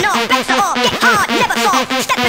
No, that's the all. Get hard, never soft.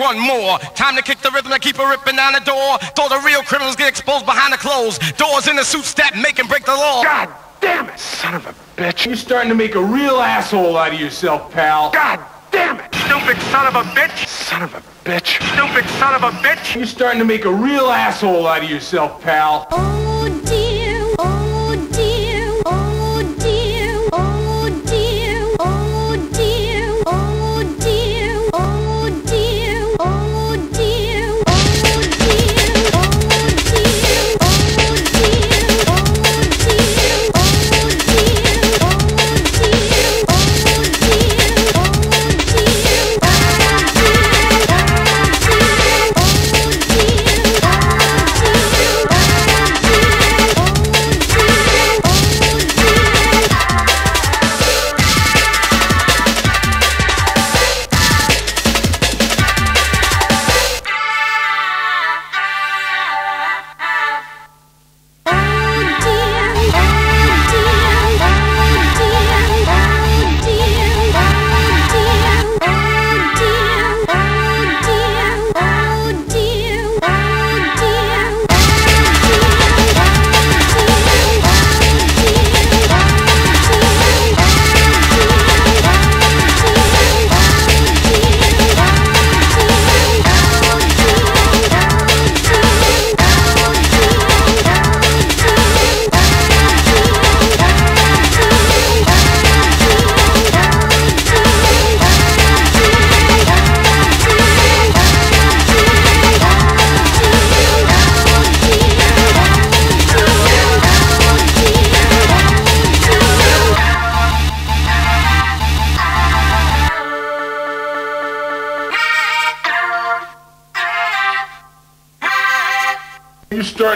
One more. Time to kick the rhythm and keep it ripping down the door. Though the real criminals get exposed behind the clothes. Doors in the suits that make and break the law. God damn it, son of a bitch. You're starting to make a real asshole out of yourself, pal. God damn it. Stupid son of a bitch. Son of a bitch. Stupid son of a bitch. You're starting to make a real asshole out of yourself, pal. Oh dear,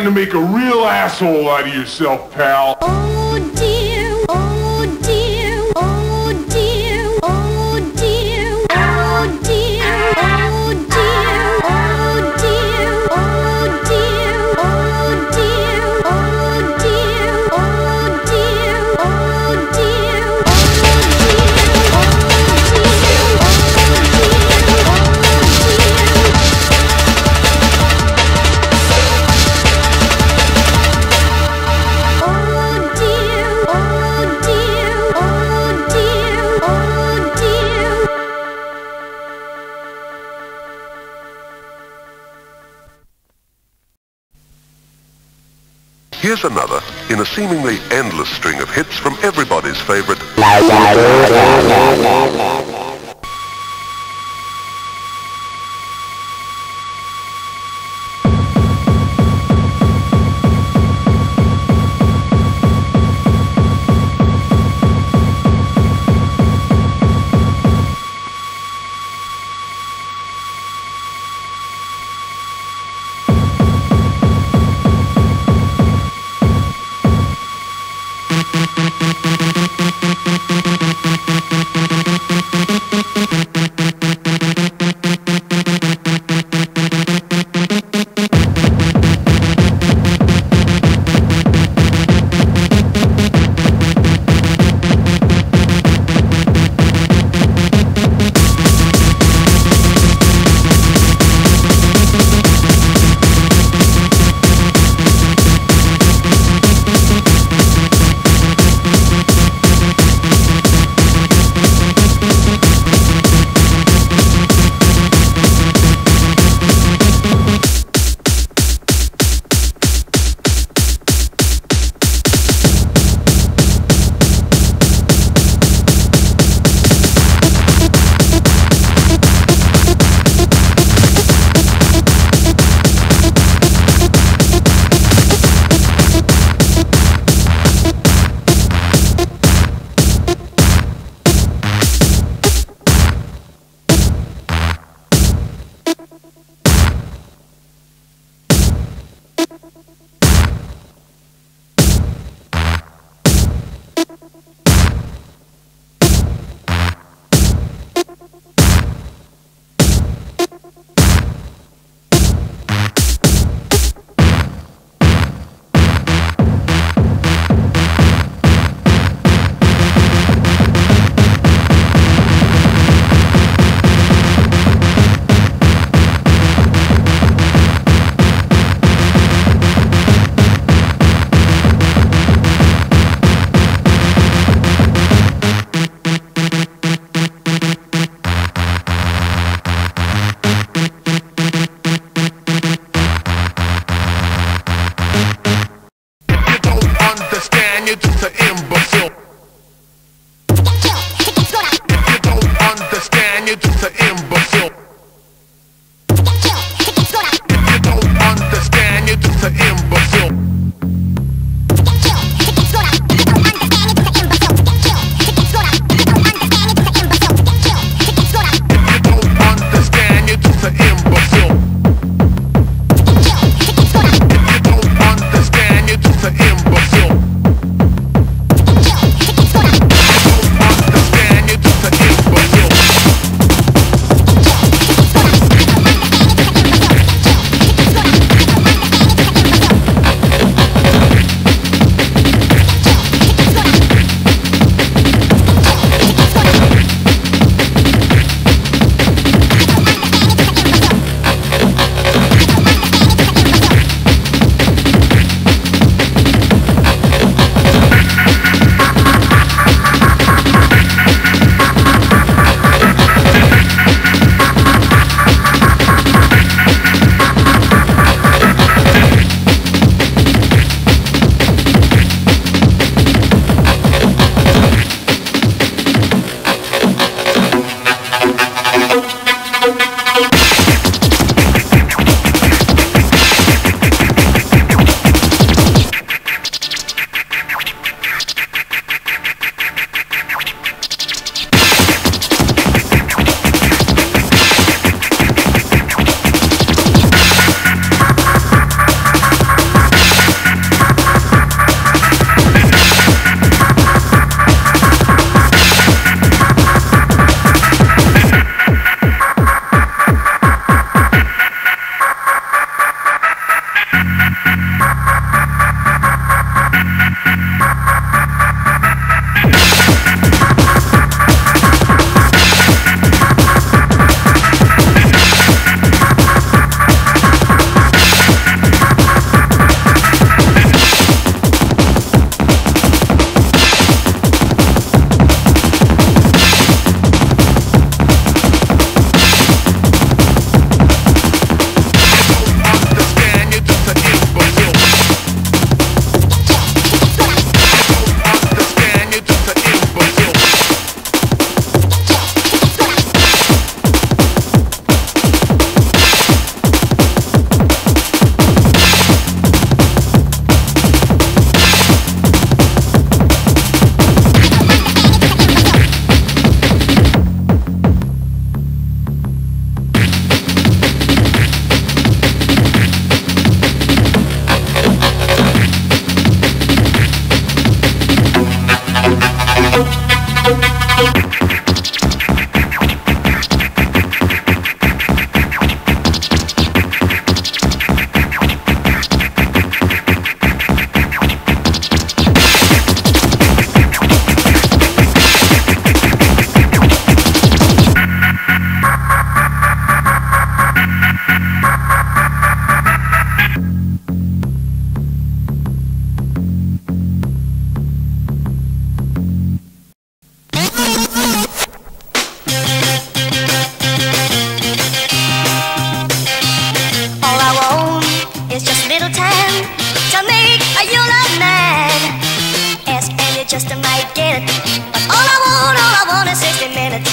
to make a real asshole out of yourself, pal. Here's another in a seemingly endless string of hits from everybody's favorite just I might get it. But all I want, all I want is 60 minutes.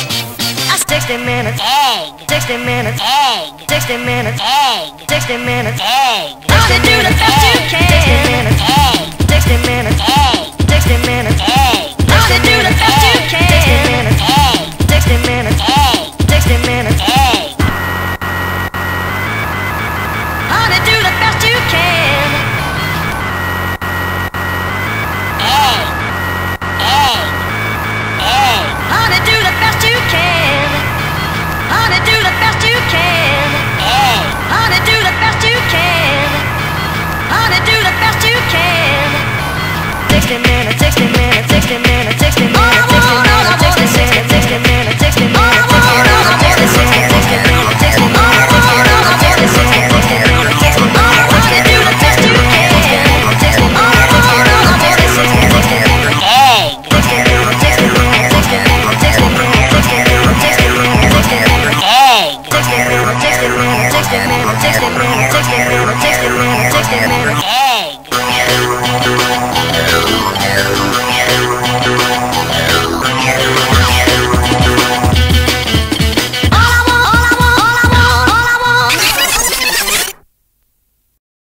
A 60 minutes egg. 60 minutes egg. 60 minutes egg. 60 minutes egg. Only do the best you can. 60 minutes egg. 60 minutes egg. 60 minutes egg. Only do the best you can.